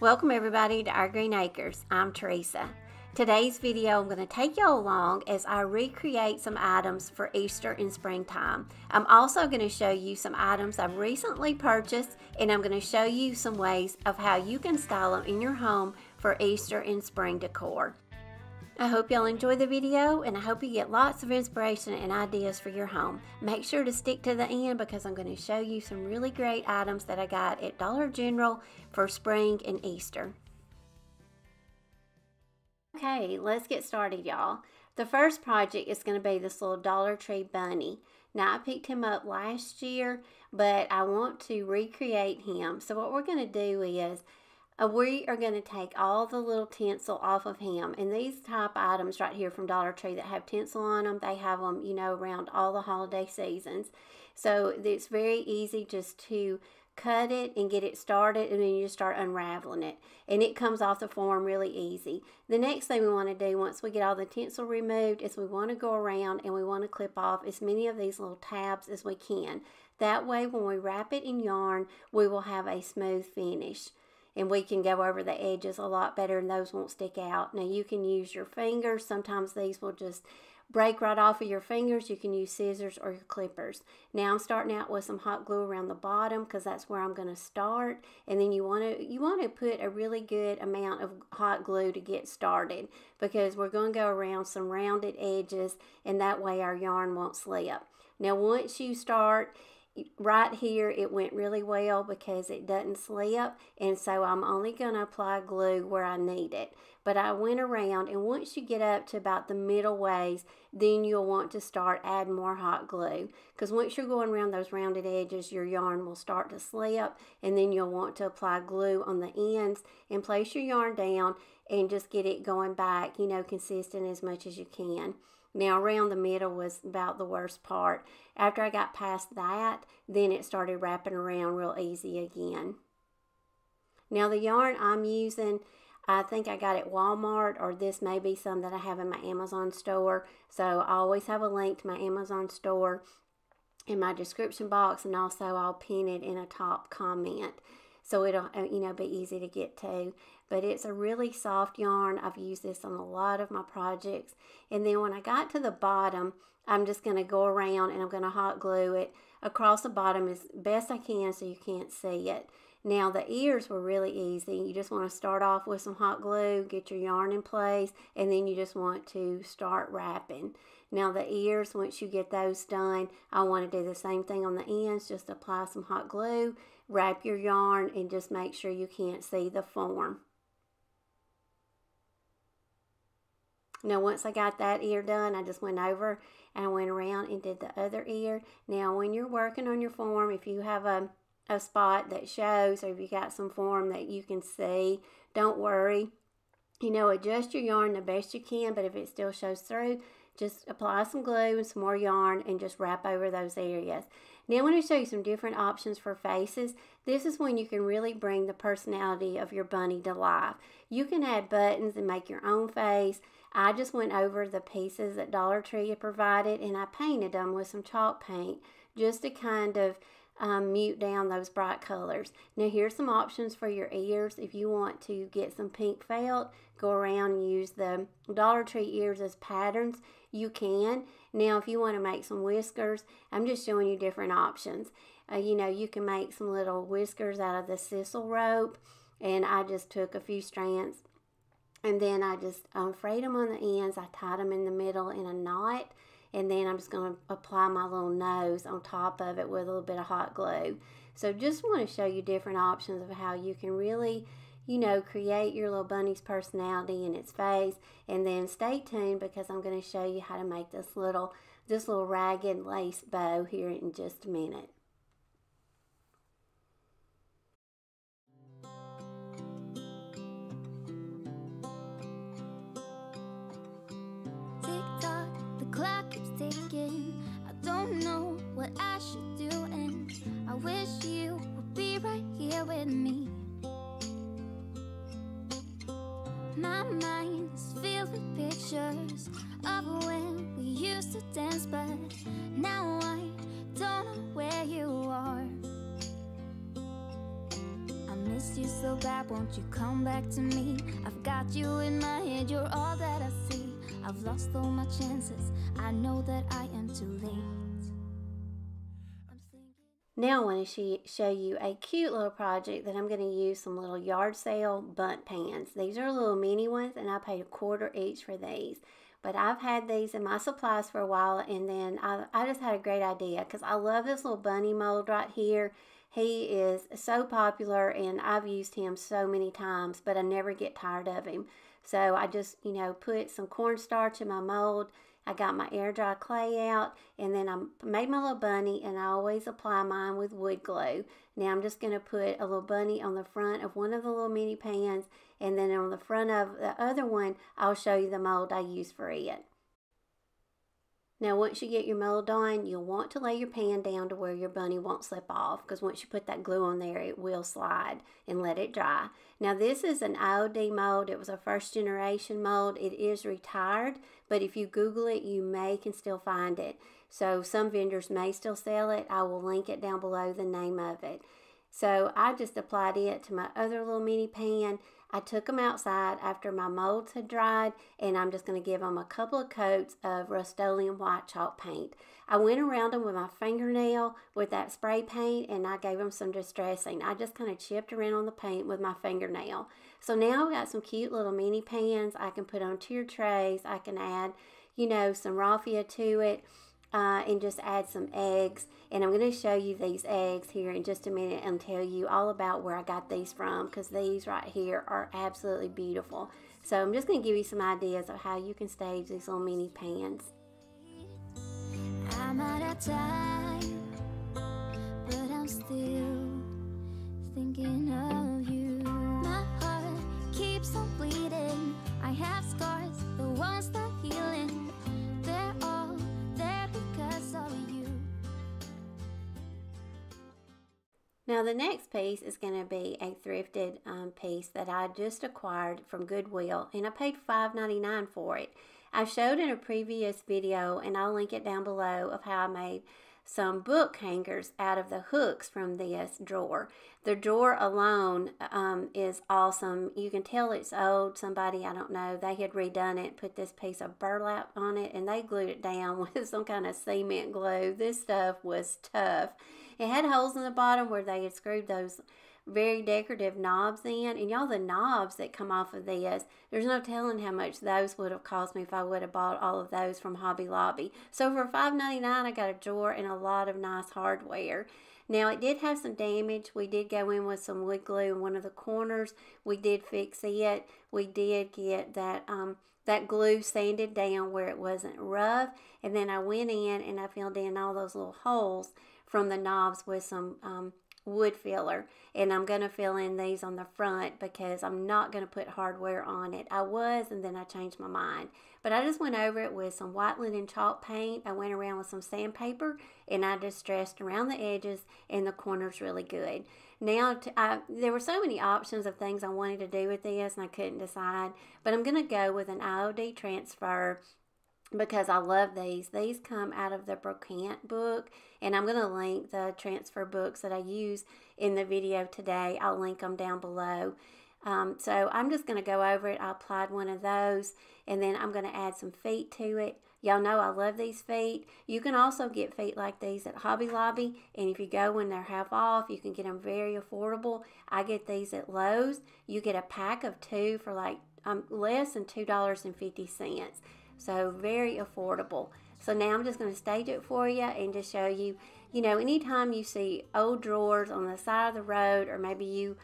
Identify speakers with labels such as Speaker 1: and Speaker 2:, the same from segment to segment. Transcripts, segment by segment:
Speaker 1: Welcome everybody to Our Greene Acres. I'm Teresa. Today's video I'm going to take y'all along as I recreate some items for Easter and springtime. I'm also going to show you some items I've recently purchased and I'm going to show you some ways of how you can style them in your home for Easter and spring decor. I hope y'all enjoy the video and I hope you get lots of inspiration and ideas for your home. Make sure to stick to the end because I'm going to show you some really great items that I got at Dollar General for spring and Easter. Okay, let's get started y'all. The first project is going to be this little Dollar Tree bunny. Now I picked him up last year, but I want to recreate him. So what we're going to do is uh, we are going to take all the little tinsel off of him. And these type items right here from Dollar Tree that have tinsel on them, they have them, you know, around all the holiday seasons. So it's very easy just to cut it and get it started and then you start unraveling it and it comes off the form really easy the next thing we want to do once we get all the tinsel removed is we want to go around and we want to clip off as many of these little tabs as we can that way when we wrap it in yarn we will have a smooth finish and we can go over the edges a lot better and those won't stick out. Now you can use your fingers. Sometimes these will just break right off of your fingers. You can use scissors or your clippers. Now I'm starting out with some hot glue around the bottom because that's where I'm going to start. And then you want to you want to put a really good amount of hot glue to get started because we're going to go around some rounded edges and that way our yarn won't slip. Now once you start right here it went really well because it doesn't slip and so I'm only going to apply glue where I need it. But I went around and once you get up to about the middle ways then you'll want to start adding more hot glue because once you're going around those rounded edges your yarn will start to slip and then you'll want to apply glue on the ends and place your yarn down and just get it going back you know consistent as much as you can now, around the middle was about the worst part. After I got past that, then it started wrapping around real easy again. Now, the yarn I'm using, I think I got at Walmart, or this may be some that I have in my Amazon store. So, I always have a link to my Amazon store in my description box, and also I'll pin it in a top comment so it'll uh, you know be easy to get to but it's a really soft yarn. I've used this on a lot of my projects. And then when I got to the bottom I'm just going to go around and I'm going to hot glue it across the bottom as best I can so you can't see it. Now the ears were really easy. You just want to start off with some hot glue get your yarn in place and then you just want to start wrapping. Now the ears once you get those done I want to do the same thing on the ends just apply some hot glue wrap your yarn and just make sure you can't see the form. Now once I got that ear done, I just went over and went around and did the other ear. Now when you're working on your form, if you have a, a spot that shows or if you got some form that you can see, don't worry. You know, adjust your yarn the best you can, but if it still shows through, just apply some glue and some more yarn and just wrap over those areas. Now I'm going to show you some different options for faces. This is when you can really bring the personality of your bunny to life. You can add buttons and make your own face. I just went over the pieces that Dollar Tree had provided and I painted them with some chalk paint just to kind of um, mute down those bright colors. Now here's some options for your ears. If you want to get some pink felt, go around and use the Dollar Tree ears as patterns. You can. Now if you want to make some whiskers, I'm just showing you different options. Uh, you know, you can make some little whiskers out of the sisal rope. And I just took a few strands and then I just um, frayed them on the ends. I tied them in the middle in a knot and then I'm just going to apply my little nose on top of it with a little bit of hot glue. So just want to show you different options of how you can really, you know, create your little bunny's personality in its face. And then stay tuned because I'm going to show you how to make this little, this little ragged lace bow here in just a minute.
Speaker 2: Don't know what I should do, and I wish you would be right here with me. My mind is filled with pictures of when we used to dance, but now I don't know where you are. I missed you so bad, won't you come back to me? I've got you in my head, you're all that I see. I've lost all my chances, I know that I am too late.
Speaker 1: Now I want to show you a cute little project that I'm going to use some little yard sale Bundt pans. These are little mini ones and I paid a quarter each for these. But I've had these in my supplies for a while and then I, I just had a great idea because I love this little bunny mold right here. He is so popular and I've used him so many times but I never get tired of him. So I just, you know, put some cornstarch in my mold I got my air dry clay out and then I made my little bunny and I always apply mine with wood glue. Now I'm just going to put a little bunny on the front of one of the little mini pans and then on the front of the other one I'll show you the mold I use for it. Now once you get your mold on, you'll want to lay your pan down to where your bunny won't slip off because once you put that glue on there, it will slide and let it dry. Now this is an IOD mold. It was a first generation mold. It is retired, but if you Google it, you may can still find it. So some vendors may still sell it. I will link it down below the name of it. So I just applied it to my other little mini pan I took them outside after my molds had dried and I'm just going to give them a couple of coats of Rust-Oleum white chalk paint. I went around them with my fingernail with that spray paint and I gave them some distressing. I just kind of chipped around on the paint with my fingernail. So now I've got some cute little mini pans I can put on tier trays. I can add, you know, some raffia to it uh, and just add some eggs. And I'm going to show you these eggs here in just a minute and tell you all about where I got these from because these right here are absolutely beautiful. So I'm just going to give you some ideas of how you can stage these little mini pans. I have scars, the ones now the next piece is going to be a thrifted um, piece that I just acquired from Goodwill and I paid $5.99 for it. I showed in a previous video and I'll link it down below of how I made some book hangers out of the hooks from this drawer. The drawer alone um, is awesome. You can tell it's old. Somebody, I don't know, they had redone it, put this piece of burlap on it, and they glued it down with some kind of cement glue. This stuff was tough. It had holes in the bottom where they had screwed those very decorative knobs in. And y'all, the knobs that come off of this, there's no telling how much those would have cost me if I would have bought all of those from Hobby Lobby. So for $5.99, I got a drawer and a lot of nice hardware. Now it did have some damage. We did go in with some wood glue in one of the corners. We did fix it. We did get that um, that glue sanded down where it wasn't rough. And then I went in and I filled in all those little holes from the knobs with some um, wood filler and I'm going to fill in these on the front because I'm not going to put hardware on it. I was and then I changed my mind. But I just went over it with some white linen chalk paint. I went around with some sandpaper and I distressed around the edges and the corners really good. Now, to, I, there were so many options of things I wanted to do with this and I couldn't decide. But I'm going to go with an IOD transfer because I love these. These come out of the Brocante book, and I'm going to link the transfer books that I use in the video today. I'll link them down below. Um, so I'm just going to go over it. I applied one of those, and then I'm going to add some feet to it. Y'all know I love these feet. You can also get feet like these at Hobby Lobby, and if you go when they're half off, you can get them very affordable. I get these at Lowe's. You get a pack of two for like um, less than $2.50. So very affordable. So now I'm just going to stage it for you and just show you, you know, anytime you see old drawers on the side of the road or maybe you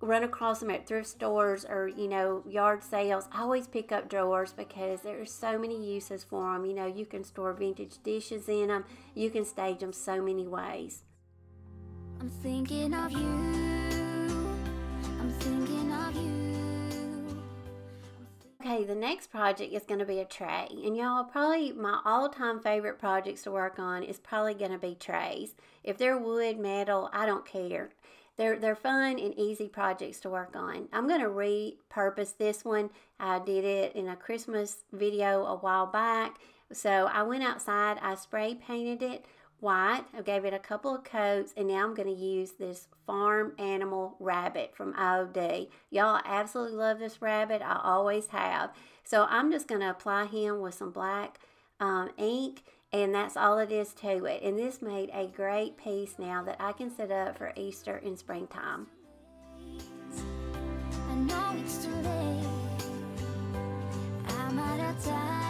Speaker 1: run across them at thrift stores or, you know, yard sales, I always pick up drawers because there are so many uses for them. You know, you can store vintage dishes in them. You can stage them so many ways. I'm thinking of you. I'm thinking of you. Okay, the next project is going to be a tray. And y'all, probably my all-time favorite projects to work on is probably going to be trays. If they're wood, metal, I don't care. They're, they're fun and easy projects to work on. I'm going to repurpose this one. I did it in a Christmas video a while back. So I went outside, I spray painted it white. I gave it a couple of coats and now I'm going to use this farm animal rabbit from IOD. Y'all absolutely love this rabbit. I always have. So I'm just going to apply him with some black um, ink and that's all it is to it. And this made a great piece now that I can set up for Easter in springtime. I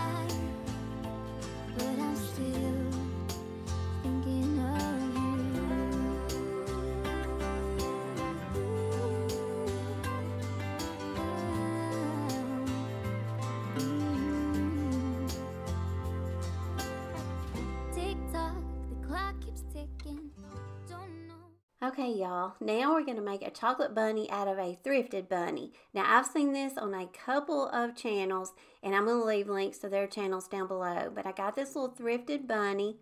Speaker 1: Okay, y'all, now we're going to make a chocolate bunny out of a thrifted bunny. Now, I've seen this on a couple of channels, and I'm going to leave links to their channels down below. But I got this little thrifted bunny,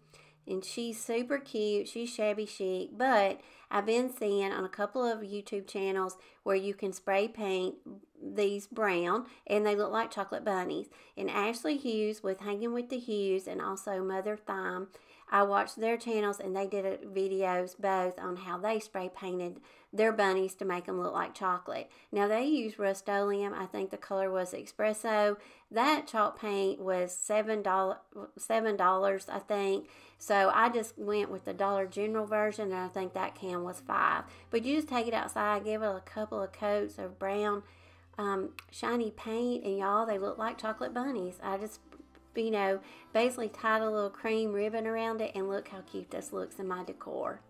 Speaker 1: and she's super cute. She's shabby chic, but I've been seeing on a couple of YouTube channels where you can spray paint these brown, and they look like chocolate bunnies. And Ashley Hughes with Hanging with the Hughes, and also Mother Thyme I watched their channels and they did videos both on how they spray painted their bunnies to make them look like chocolate. Now they use Rust-Oleum. I think the color was Espresso. That chalk paint was seven dollars, seven dollars I think. So I just went with the Dollar General version, and I think that can was five. But you just take it outside, give it a couple of coats of brown um, shiny paint, and y'all, they look like chocolate bunnies. I just you know, basically tied a little cream ribbon around it and look how cute this looks in my decor.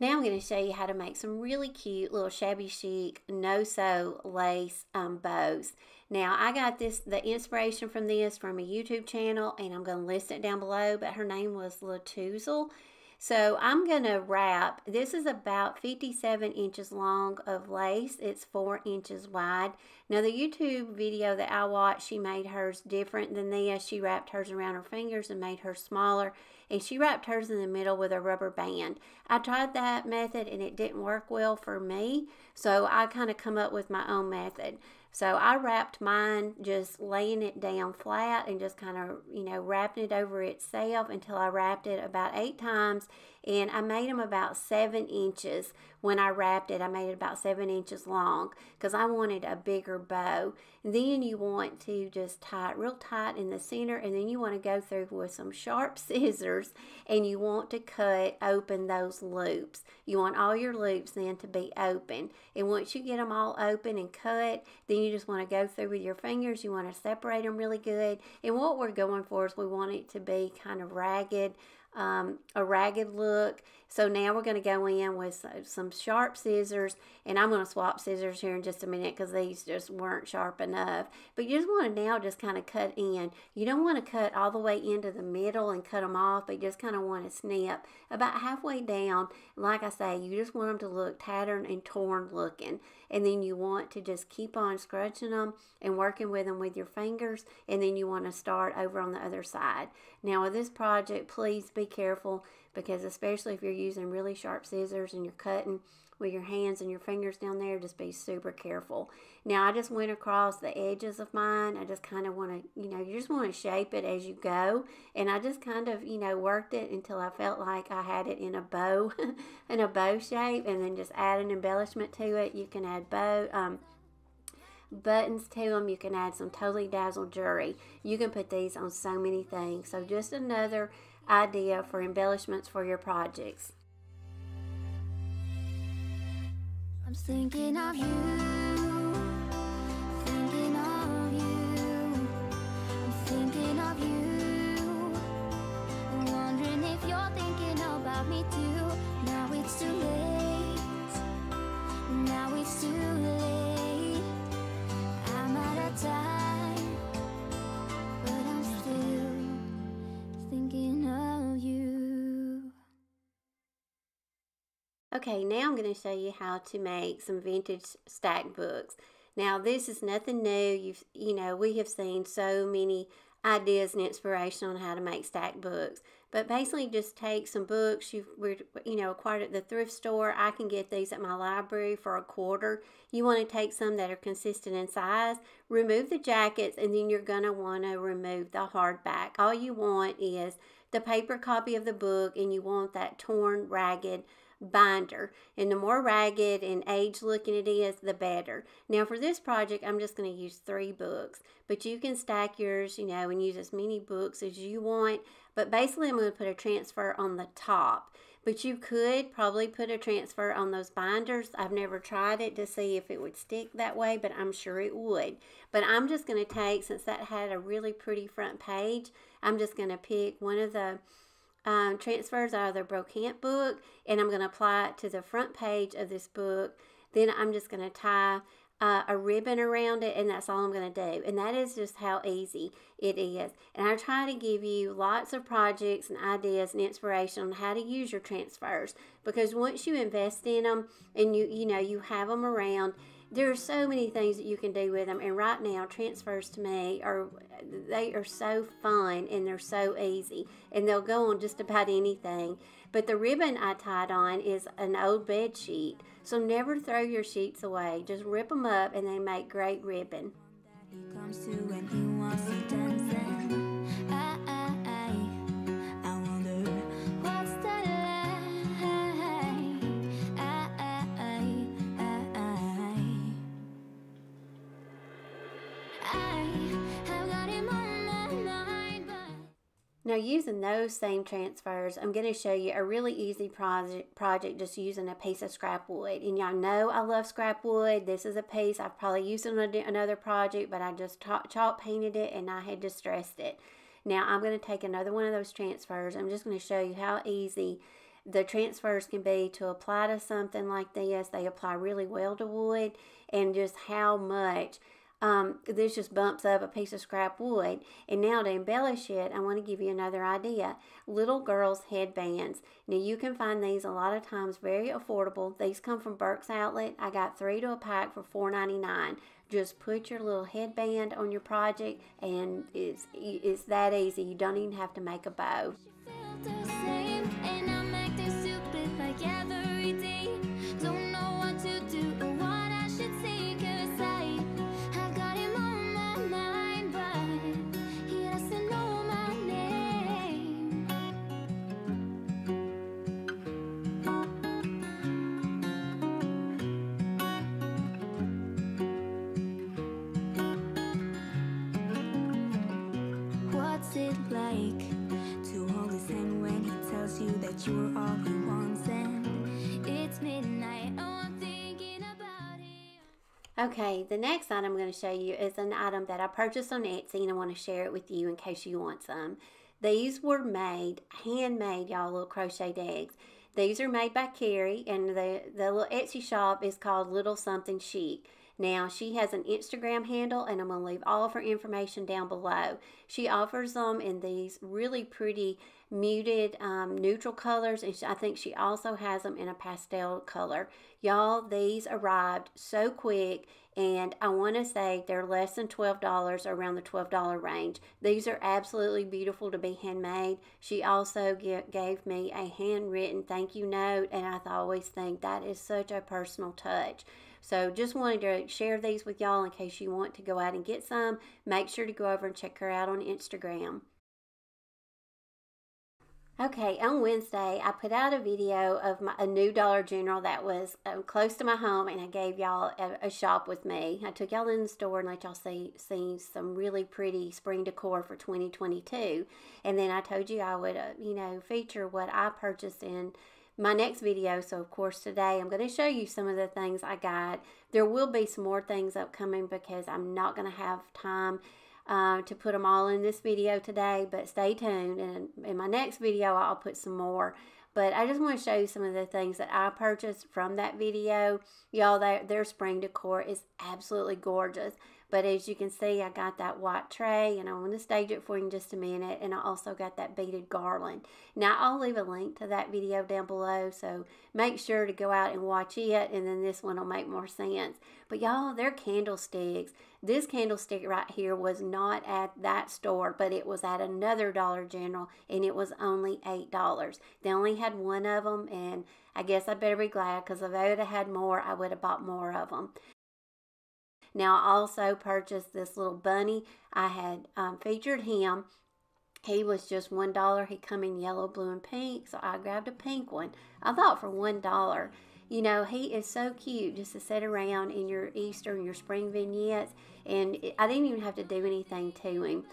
Speaker 1: Now I'm going to show you how to make some really cute little shabby chic no-sew lace um, bows. Now I got this, the inspiration from this from a YouTube channel and I'm going to list it down below, but her name was Latuzel so I'm going to wrap, this is about 57 inches long of lace. It's 4 inches wide. Now the YouTube video that I watched, she made hers different than this. She wrapped hers around her fingers and made hers smaller. And she wrapped hers in the middle with a rubber band. I tried that method and it didn't work well for me. So I kind of come up with my own method. So I wrapped mine just laying it down flat and just kind of, you know, wrapping it over itself until I wrapped it about eight times. And I made them about seven inches when I wrapped it. I made it about seven inches long because I wanted a bigger bow. And then you want to just tie it real tight in the center. And then you want to go through with some sharp scissors and you want to cut open those loops. You want all your loops then to be open. And once you get them all open and cut, then you just want to go through with your fingers. You want to separate them really good. And what we're going for is we want it to be kind of ragged um, a ragged look. So now we're going to go in with some sharp scissors, and I'm going to swap scissors here in just a minute because these just weren't sharp enough. But you just want to now just kind of cut in. You don't want to cut all the way into the middle and cut them off, but you just kind of want to snip about halfway down. Like I say, you just want them to look tattered and torn looking. And then you want to just keep on scratching them and working with them with your fingers, and then you want to start over on the other side. Now with this project, please be careful because especially if you're using really sharp scissors and you're cutting with your hands and your fingers down there, just be super careful. Now I just went across the edges of mine. I just kind of want to, you know, you just want to shape it as you go. And I just kind of, you know, worked it until I felt like I had it in a bow, in a bow shape and then just add an embellishment to it. You can add bow, um, buttons to them. You can add some totally dazzled jewelry. You can put these on so many things. So just another idea for embellishments for your projects. I'm thinking of you, me too. Now it's too late, now it's too late, Okay, now I'm going to show you how to make some vintage stack books. Now, this is nothing new. You've, you know, we have seen so many ideas and inspiration on how to make stack books. But basically, just take some books you've you know acquired at the thrift store. I can get these at my library for a quarter. You want to take some that are consistent in size. Remove the jackets, and then you're gonna want to remove the hardback. All you want is the paper copy of the book, and you want that torn, ragged binder. And the more ragged and age looking it is, the better. Now for this project, I'm just going to use three books, but you can stack yours, you know, and use as many books as you want. But basically, I'm going to put a transfer on the top. But you could probably put a transfer on those binders. I've never tried it to see if it would stick that way, but I'm sure it would. But I'm just going to take, since that had a really pretty front page, I'm just going to pick one of the um, transfers out of the Brocante book and I'm going to apply it to the front page of this book. Then I'm just going to tie uh, a ribbon around it and that's all I'm going to do. And that is just how easy it is. And I try to give you lots of projects and ideas and inspiration on how to use your transfers because once you invest in them and you you know you have them around there are so many things that you can do with them and right now transfers to me are they are so fun and they're so easy and they'll go on just about anything. But the ribbon i tied on is an old bed sheet so never throw your sheets away. Just rip them up and they make great ribbon Now using those same transfers, I'm going to show you a really easy project, project just using a piece of scrap wood. And y'all know I love scrap wood. This is a piece I've probably used on another project, but I just chalk painted it and I had distressed it. Now I'm going to take another one of those transfers. I'm just going to show you how easy the transfers can be to apply to something like this. They apply really well to wood and just how much um, this just bumps up a piece of scrap wood. And now to embellish it, I want to give you another idea. Little girls' headbands. Now you can find these a lot of times very affordable. These come from Burke's Outlet. I got three to a pack for $4.99. Just put your little headband on your project and it's, it's that easy. You don't even have to make a bow. Okay, the next item I'm going to show you is an item that I purchased on Etsy and I want to share it with you in case you want some. These were made, handmade, y'all, little crocheted eggs. These are made by Carrie, and the, the little Etsy shop is called Little Something Chic. Now, she has an Instagram handle, and I'm going to leave all of her information down below. She offers them in these really pretty muted um, neutral colors, and I think she also has them in a pastel color. Y'all, these arrived so quick, and I want to say they're less than $12, around the $12 range. These are absolutely beautiful to be handmade. She also gave me a handwritten thank you note, and I always think that is such a personal touch. So just wanted to share these with y'all in case you want to go out and get some. Make sure to go over and check her out on Instagram. Okay, on Wednesday, I put out a video of my, a new Dollar General that was uh, close to my home, and I gave y'all a, a, shop with me. I took y'all in the store and let y'all see, see some really pretty spring decor for 2022. And then I told you I would, uh, you know, feature what I purchased in my next video. So, of course, today I'm going to show you some of the things I got. There will be some more things upcoming because I'm not going to have time uh, to put them all in this video today, but stay tuned. And in my next video, I'll put some more. But I just want to show you some of the things that I purchased from that video. Y'all, their, their spring decor is absolutely gorgeous. But as you can see, I got that white tray and I'm going to stage it for you in just a minute. And I also got that beaded garland. Now, I'll leave a link to that video down below. So make sure to go out and watch it. And then this one will make more sense. But y'all, they're candlesticks. This candlestick right here was not at that store, but it was at another Dollar General and it was only $8. They only had one of them and I guess I better be glad because if I would have had more, I would have bought more of them. Now, I also purchased this little bunny. I had um, featured him. He was just $1. He come in yellow, blue, and pink, so I grabbed a pink one. I thought for $1. You know, he is so cute just to sit around in your Easter and your spring vignettes, and I didn't even have to do anything to him.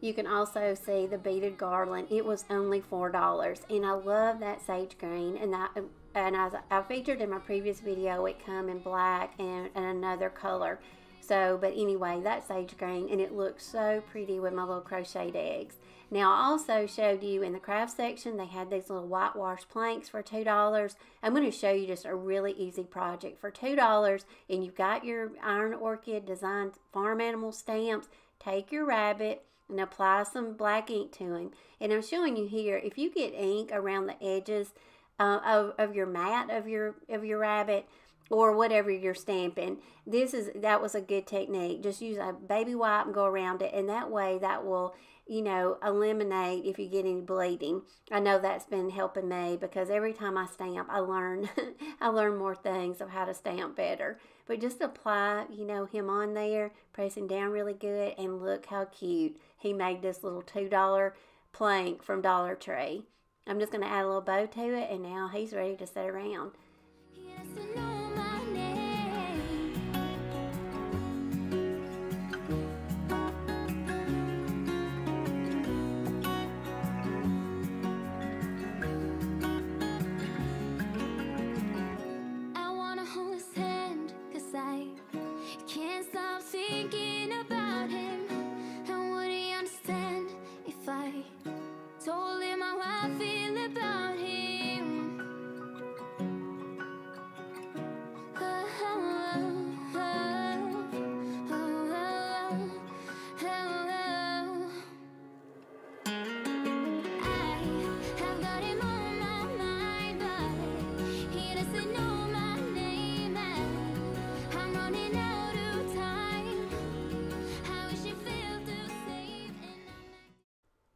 Speaker 1: You can also see the beaded garland. It was only $4 and I love that sage green and that and as I featured in my previous video it come in black and, and another color. So, but anyway, that sage green and it looks so pretty with my little crocheted eggs. Now, I also showed you in the craft section, they had these little whitewash planks for $2. I'm going to show you just a really easy project for $2 and you've got your iron orchid designed farm animal stamps. Take your rabbit, and apply some black ink to him. And I'm showing you here, if you get ink around the edges uh, of, of your mat of your of your rabbit or whatever you're stamping, this is that was a good technique. Just use a baby wipe and go around it, and that way that will you know, eliminate if you get any bleeding. I know that's been helping me because every time I stamp, I learn I learn more things of how to stamp better. But just apply, you know, him on there, pressing down really good, and look how cute he made this little $2 plank from Dollar Tree. I'm just going to add a little bow to it, and now he's ready to sit around.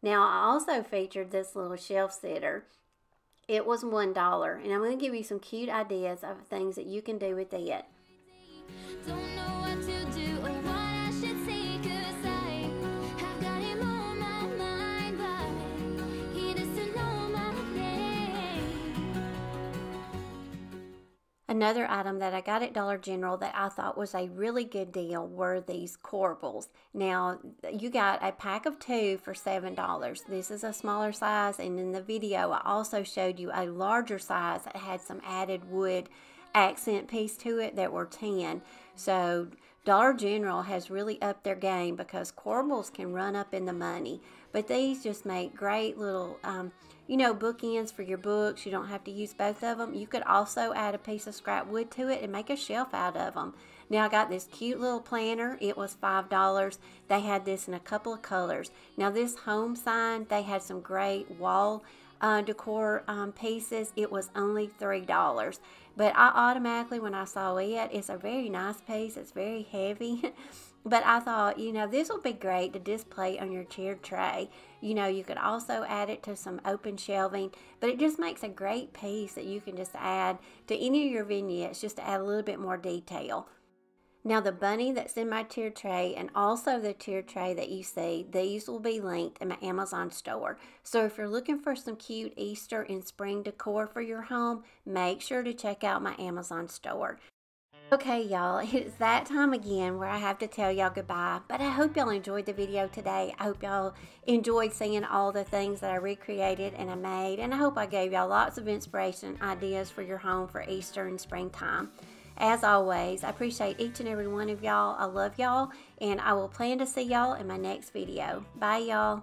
Speaker 1: Now, I also featured this little shelf sitter. It was $1, and I'm going to give you some cute ideas of things that you can do with it. Another item that I got at Dollar General that I thought was a really good deal were these corbels. Now, you got a pack of two for $7. This is a smaller size, and in the video, I also showed you a larger size that had some added wood accent piece to it that were 10 So, Dollar General has really upped their game because corbels can run up in the money. But these just make great little um, you know, bookends for your books. You don't have to use both of them. You could also add a piece of scrap wood to it and make a shelf out of them. Now I got this cute little planner. It was $5. They had this in a couple of colors. Now this home sign, they had some great wall uh, decor um, pieces. It was only $3. But I automatically, when I saw it, it's a very nice piece. It's very heavy. But I thought, you know, this will be great to display on your tier tray. You know, you could also add it to some open shelving, but it just makes a great piece that you can just add to any of your vignettes just to add a little bit more detail. Now the bunny that's in my tier tray and also the tier tray that you see, these will be linked in my Amazon store. So if you're looking for some cute Easter and spring decor for your home, make sure to check out my Amazon store. Okay, y'all, it's that time again where I have to tell y'all goodbye. But I hope y'all enjoyed the video today. I hope y'all enjoyed seeing all the things that I recreated and I made. And I hope I gave y'all lots of inspiration ideas for your home for Easter and springtime. As always, I appreciate each and every one of y'all. I love y'all, and I will plan to see y'all in my next video. Bye, y'all.